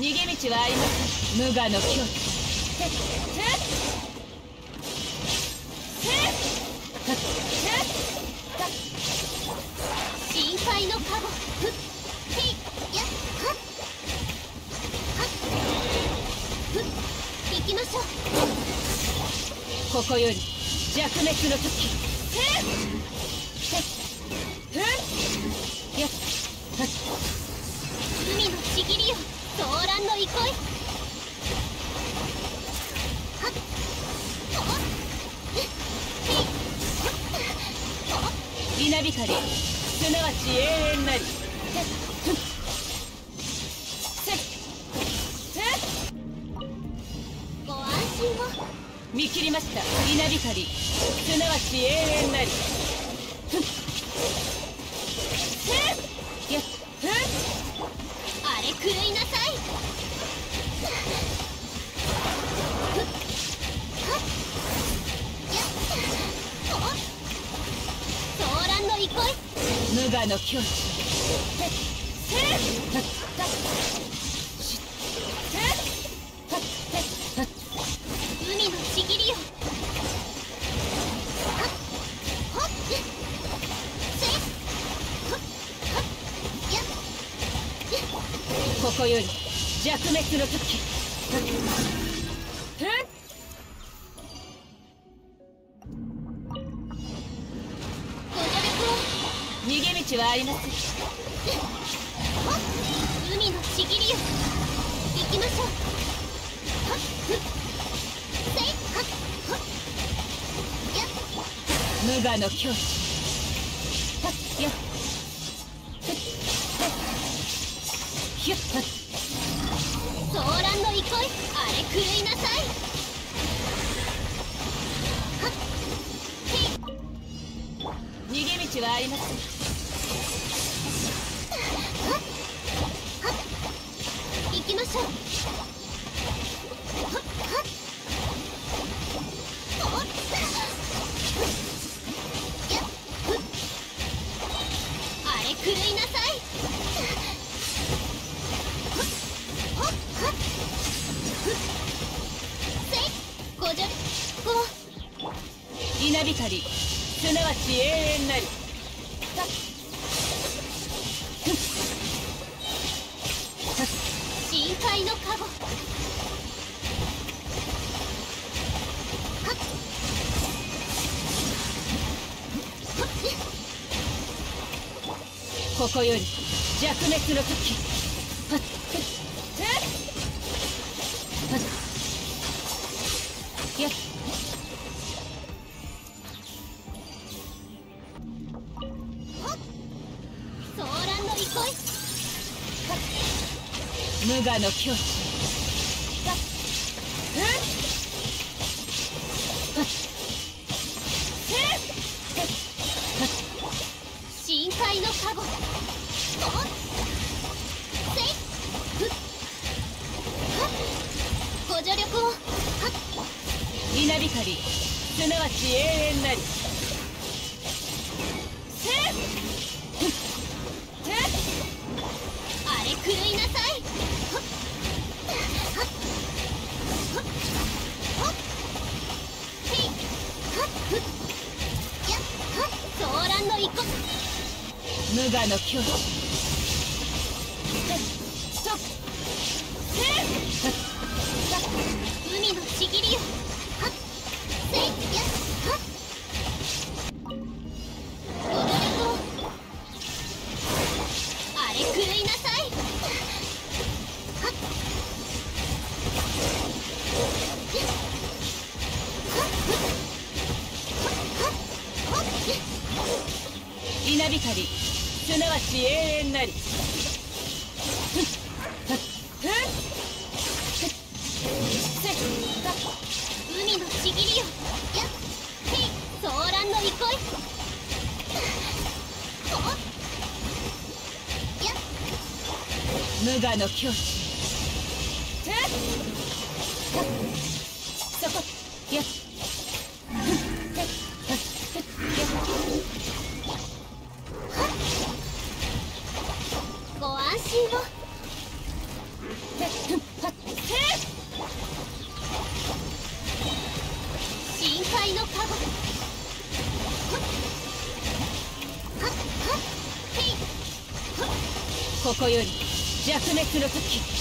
逃げ道はありません無我の境地せっ。せっ。せっ。せっ。心配のカゴふっ。へいやっ。はっ。はっ。ふっ。行きましょうここより弱滅の時せっ。せっ。せっ。やっ。はっ海のちぎりよ騒乱の憩いはっおっへいおっ稲光。すなわち永遠なり。ご安心を。見切りました。稲光。すなわち永遠なり。あれ狂いなさい無我の境地海のちぎりよほっここより弱滅の時逃げ道はありません。ほっ海のちぎりよ行きましょうはっはっ無我の境地はっやっふっせっひゅっはっ騒乱の憩いあれ狂いなさいはっへい逃げ道はありません稲光すなわち永遠なり。深海のカゴ。ここより弱滅の時。はっ。ふっ。せっ。はっ。やっ。無我の境地深海のカゴご助力を稲光すなわち永遠なりあれ狂いなさい。無我の境地せっそっせっはっ海のちぎりよはっせいやはっご助力をあれ狂いなさいはっやっはっふっはっはっはっ稲光すなわち永遠なり。海のちぎりよやっへい騒乱の憩い無我の境地そこやっ ここより弱滅の時。